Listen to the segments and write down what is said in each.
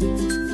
you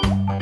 Bye.